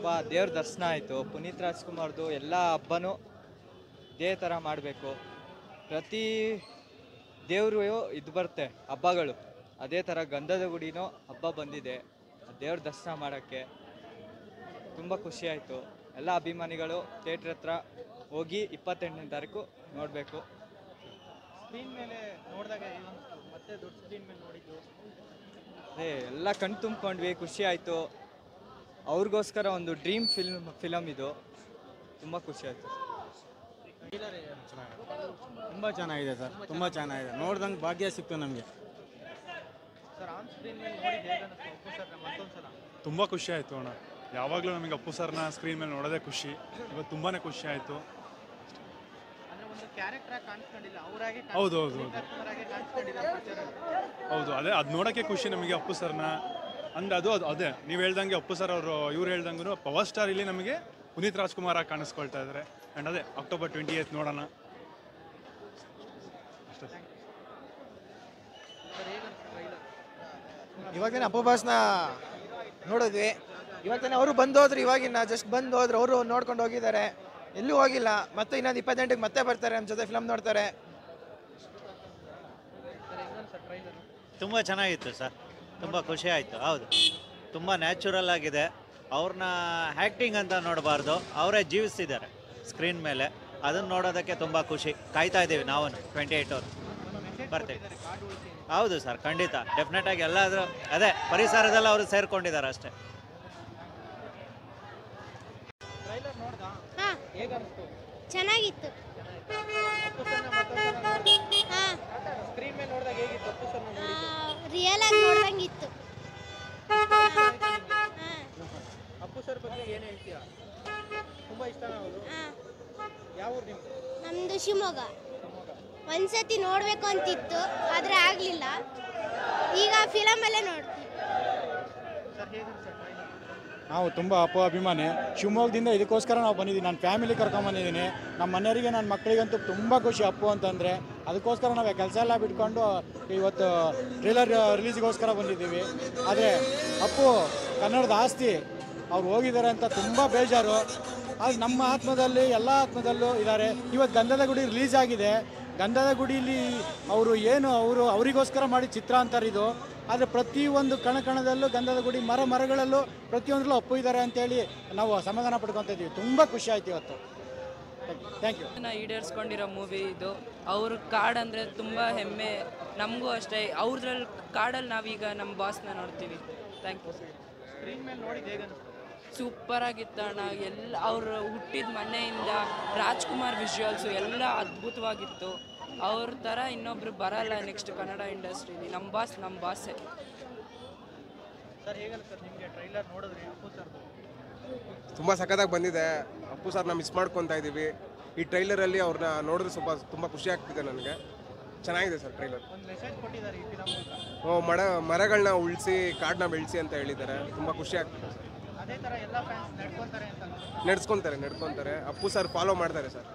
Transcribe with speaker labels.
Speaker 1: ತುಂಬ ದೇವ್ರ ದರ್ಶನ ಆಯಿತು. ಪುನೀತ್ ರಾಜ್ಕುಮಾರ್ದು ಎಲ್ಲ ಹಬ್ಬನೂ ಇದೇ ಥರ ಮಾಡಬೇಕು. ಪ್ರತಿ ದೇವರು ಇದು ಬರುತ್ತೆ ಹಬ್ಬಗಳು. ಅದೇ ಥರ ಗಂಧದ ಗುಡಿನೂ ಹಬ್ಬ ಬಂದಿದೆ. ದೇವ್ರ ದರ್ಶನ ಮಾಡೋಕ್ಕೆ ತುಂಬ ಖುಷಿ ಆಯಿತು. ಎಲ್ಲ ಅಭಿಮಾನಿಗಳು ಥಿಯೇಟ್ರ್ ಹತ್ರ ಹೋಗಿ ಇಪ್ಪತ್ತೆಂಟನೇ ತಾರೀಕು ನೋಡಬೇಕು.
Speaker 2: ಸ್ಕ್ರೀನ್ ಮೇಲೆ ನೋಡಿದಾಗ ಮತ್ತೆ ದೊಡ್ಡ ಸ್ಕ್ರೀನ್ ಮೇಲೆ ನೋಡಿದ್ದು?
Speaker 1: ಅದೇ ಎಲ್ಲ ಕಣ್ ತುಂಬ್ಕೊಂಡ್ವಿ ಖುಷಿ ಆಯಿತು. ಅವ್ರಿಗೋಸ್ಕರ ಒಂದು ಡ್ರೀಮ್ ಫಿಲ್ಮ್ ಫಿಲಮ್ ಇದು. ತುಂಬ ಖುಷಿ ಆಯಿತು.
Speaker 3: ತುಂಬ ಚೆನ್ನಾಗಿದೆ ಸರ್ ತುಂಬ ಚೆನ್ನಾಗಿದೆ. ನೋಡ್ದಂಗೆ ಭಾಗ್ಯ ಸಿಕ್ತು ನಮಗೆ.
Speaker 2: ಸರ್ ಆನ್ ಸ್ಕ್ರೀನ್ ಮೇಲೆ ನೋಡಿದ್ದು ಹೇಗೆ ಅನ್ನಿಸ್ತು ಸರ್ ಮತ್ತೊಂದು ಸಲ.
Speaker 4: ತುಂಬ ಖುಷಿ ಆಯಿತು ಅಣ್ಣ. ಯಾವಾಗಲೂ ನಮಗೆ ಅಪ್ಪು ಸರ್ನ ಸ್ಕ್ರೀನ್ ಮೇಲೆ ನೋಡೋದೇ ಖುಷಿ. ಇವತ್ತು ತುಂಬಾ ಖುಷಿ ಆಯಿತು.
Speaker 2: ಅಂದ್ರೆ ಒಂದು ಕ್ಯಾರೆಕ್ಟರ್ ಆಗಿ ಕಾಣಿಸ್ಕೊಂಡಿಲ್ಲ ಅವರಾಗೆ
Speaker 4: ಹೌದು, ಹೌದು, ಹೌದು.
Speaker 2: ಅವರಾಗೆ ಕಾಣಿಸ್ಕೊಂಡಿಲ್ಲ
Speaker 4: ಹೌದು ಅದೇ ಅದು ನೋಡೋಕ್ಕೆ ಖುಷಿ ನಮಗೆ ಅಪ್ಪು ಸರ್ನ. ಅಂದ್ರೆ ಅದು ಅದು ಅದೇ. ನೀವು ಹೇಳ್ದಂಗೆ ಅಪ್ಪು ಸರ್ ಅವರು ಇವ್ರು ಹೇಳ್ದಂಗೂ ಪವರ್ ಸ್ಟಾರ್ ಇಲ್ಲಿ ನಮಗೆ ಪುನೀತ್ ರಾಜ್ಕುಮಾರ್ ಆಗಿ ಕಾಣಿಸ್ಕೊಳ್ತಾ ಇದ್ದಾರೆ ಆ್ಯಂಡ್ ಅದೇ ಅಕ್ಟೋಬರ್ ಟ್ವೆಂಟಿ ಏತ್ ನೋಡೋಣ. ಅಷ್ಟೇ
Speaker 2: ಸರ್ ಹೇಗೆ ಅನಿಸ್ತು ಟ್ರೈಲರ್
Speaker 5: ಇವಾಗ ತಾನೇ ಅಪ್ಪು ಬಾಸ್ನ ನೋಡಿದ್ವಿ. ಇವಾಗ ತಾನೇ ಅವರು ಬಂದು ಹೋದ್ರು ಇವಾಗಿನ ಜಸ್ಟ್ ಬಂದು ಹೋದ್ರು ಅವರು ನೋಡ್ಕೊಂಡು ಹೋಗಿದ್ದಾರೆ. ಎಲ್ಲೂ ಹೋಗಿಲ್ಲ. ಮತ್ತೆ ಇನ್ನೊಂದು ಇಪ್ಪತ್ತೆಂಟಕ್ಕೆ ಮತ್ತೆ ಬರ್ತಾರೆ ನಮ್ಮ ಜೊತೆ ಫಿಲಮ್ ನೋಡ್ತಾರೆ.
Speaker 6: ತುಂಬ ಚೆನ್ನಾಗಿತ್ತು ಸರ್. ತುಂಬ ಖುಷಿ ಆಯಿತು ಹೌದು. ತುಂಬ ನ್ಯಾಚುರಲ್ ಆಗಿದೆ. ಅವ್ರನ್ನ ಆ್ಯಕ್ಟಿಂಗ್ ಅಂತ ನೋಡಬಾರ್ದು. ಅವರೇ ಜೀವಿಸ್ತಿದ್ದಾರೆ ಸ್ಕ್ರೀನ್ ಮೇಲೆ. ಅದನ್ನು ನೋಡೋದಕ್ಕೆ ತುಂಬ ಖುಷಿ. ಕಾಯ್ತಾ ಇದ್ದೀವಿ ನಾವು ಟ್ವೆಂಟಿ ಏಯ್ಟ್ ಅವ್ರು. ಬರ್ತೀವಿ. ಹೌದು ಸರ್ ಖಂಡಿತ. ಡೆಫಿನೆಟಾಗಿ ಎಲ್ಲಾದರೂ ಅದೇ ಪರಿಸರದಲ್ಲಿ ಅವರು ಸೇರಿಕೊಂಡಿದ್ದಾರೆ ಅಷ್ಟೇ.
Speaker 7: ಚೆನ್ನಾಗಿತ್ತು. ರಿಯಲ್ ಆಗಿ ನೋಡ್ದಂಗಿತ್ತು ನಮ್ದು
Speaker 2: ಅಪ್ಪು ಸರ್ ಬಗ್ಗೆ ಏನು ಹೇಳ್ತೀಯಾ? ತುಂಬ ಇಷ್ಟನಾ ಅವರು? ಯಾವ ಊರು ನಿಮ್ದು?
Speaker 7: ನಮ್ಮದು ಶಿವಮೊಗ್ಗ. ಒಂದ್ಸತಿ ನೋಡಬೇಕು ಅಂತಿತ್ತು ಆದರೆ ಆಗಲಿಲ್ಲ. ಈಗ ಫಿಲಮಲ್ಲೇ ನೋಡ್ತೀವಿ.
Speaker 2: ಸರ್ ಹೇಗೆ
Speaker 3: ನಾವು ತುಂಬ ಅಪ್ಪ ಅಭಿಮಾನಿ. ಶಿವಮೊಗ್ಗದಿಂದ ಇದಕ್ಕೋಸ್ಕರ ನಾವು ಬಂದಿದ್ದೀವಿ. ನಾನು ಫ್ಯಾಮಿಲಿ ಕರ್ಕೊಂಬಂದಿದ್ದೀನಿ ನಮ್ಮ ಮನೆಯವರಿಗೆ ನನ್ನ ಮಕ್ಕಳಿಗಂತೂ ತುಂಬ ಖುಷಿ ಅಪ್ಪು ಅಂತಂದರೆ, ಅದಕ್ಕೋಸ್ಕರ ನಾವು ಕೆಲಸ ಎಲ್ಲ ಬಿಟ್ಕೊಂಡು ಇವತ್ತು ಟ್ರೇಲರ್ ರಿಲೀಸ್ಗೋಸ್ಕರ ಬಂದಿದ್ದೀವಿ. ಆದರೆ ಅಪ್ಪು, ಕನ್ನಡದ ಆಸ್ತಿ, ಅವ್ರು ಹೋಗಿದ್ದಾರೆ ಅಂತ ತುಂಬ ಬೇಜಾರು. ಆದರೆ ನಮ್ಮ ಆತ್ಮದಲ್ಲಿ, ಎಲ್ಲ ಆತ್ಮದಲ್ಲೂ ಇದ್ದಾರೆ. ಇವತ್ತು ಗಂಧದ ಗುಡಿ ರಿಲೀಸ್ ಆಗಿದೆ. ಗಂಧದ ಗುಡಿಲಿ ಅವರು ಏನು, ಅವರು ಅವರಿಗೋಸ್ಕರ ಮಾಡಿ ಚಿತ್ರ ಅಂತಾರೆ ಇದು. ಆದರೆ ಪ್ರತಿಯೊಂದು ಕಣ ಕಣದಲ್ಲೂ ಗಂಧದ ಗುಡಿ ಮರ ಮರಗಳಲ್ಲೂ ಪ್ರತಿಯೊಂದರಲ್ಲೂ ಅಪ್ಪು ಇದ್ದಾರೆ ಅಂತೇಳಿ ನಾವು ಸಮಾಧಾನ ಪಡ್ಕೊತಾ ಇದ್ದೀವಿ ತುಂಬ ಖುಷಿ ಆಯ್ತು ಇವತ್ತು. ಥ್ಯಾಂಕ್ ಯು
Speaker 8: ನಾ ಈಡೇರಿಸ್ಕೊಂಡಿರೋ ಮೂವಿ ಇದು. ಅವ್ರ ಕಾಡ್ ಅಂದರೆ ತುಂಬ ಹೆಮ್ಮೆ. ನಮಗೂ ಅಷ್ಟೇ. ಅವ್ರದ್ರಲ್ಲಿ ಕಾಡಲ್ಲಿ ನಾವೀಗ ನಮ್ಮ ಬಾಸ್ನ ನೋಡ್ತೀವಿ. ಥ್ಯಾಂಕ್ ಯು
Speaker 2: ಸ್ಕ್ರೀನ್ ಮೇಲೆ ನೋಡಿ
Speaker 8: ಸೂಪರ್ ಆಗಿತ್ತು ಅಣ್ಣ. ಎಲ್ಲ ಅವರು ಹುಟ್ಟಿದ ಮನೆಯಿಂದ ರಾಜ್ಕುಮಾರ್ ವಿಜುವಲ್ಸು ಎಲ್ಲ ಅದ್ಭುತವಾಗಿತ್ತು. ಅವ್ರ ಥರ ಇನ್ನೊಬ್ರು ಬರಲ್ಲ ನೆಕ್ಸ್ಟ್ ಕನ್ನಡ ಇಂಡಸ್ಟ್ರಿಲಿ. ನಮ್ಮ ಬಾಸ್ ನಮ್ಮ ಬಾಸೆ
Speaker 2: ಸರ್ ಹೇಗೆ ಅನ್ಸುತ್ತೆ ನಿಮಗೆ ಟ್ರೈಲರ್ ನೋಡಿದ್ರಿ ಅಪ್ಪು ಸರ್ದು?
Speaker 9: ತುಂಬ ಸಖತ್ತಾಗಿ ಬಂದಿದೆ. ಅಪ್ಪು ಸರ್ನ ಮಿಸ್ ಮಾಡ್ಕೊತಾ ಇದ್ದೀವಿ ಈ ಟ್ರೈಲರಲ್ಲಿ ಅವ್ರನ್ನ ನೋಡಿದ್ರೆ ಸ್ವಲ್ಪ ತುಂಬ ಖುಷಿ ಆಗ್ತಿದೆ ನನಗೆ. ಚೆನ್ನಾಗಿದೆ ಸರ್ ಟ್ರೈಲರ್
Speaker 2: ಓ
Speaker 9: ಮರ ಮರಗಳನ್ನ ಉಳಿಸಿ ಕಾಡನ್ನ ಬೆಳೆಸಿ ಅಂತ ಹೇಳಿದ್ದಾರೆ. ತುಂಬ ಖುಷಿ ಆಗ್ತಿದೆ. ಸರ್
Speaker 2: ನಡ್ಕೊತಾರೆ.
Speaker 9: ನಡ್ಸ್ಕೊತಾರೆ ನಡ್ಕೊತಾರೆ ಅಪ್ಪು ಸರ್ ಫಾಲೋ ಮಾಡ್ತಾರೆ ಸರ್.